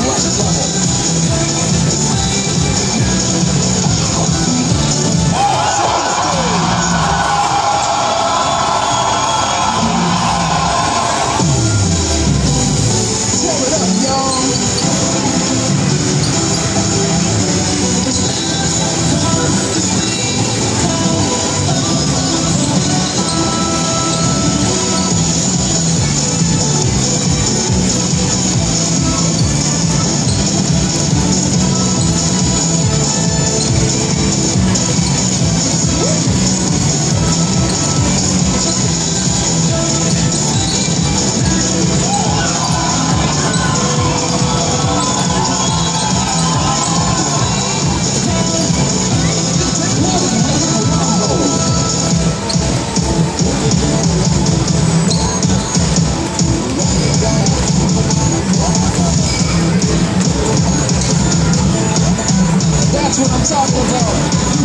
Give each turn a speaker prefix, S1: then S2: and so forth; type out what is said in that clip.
S1: But watch this level. Yo! I'm talking about.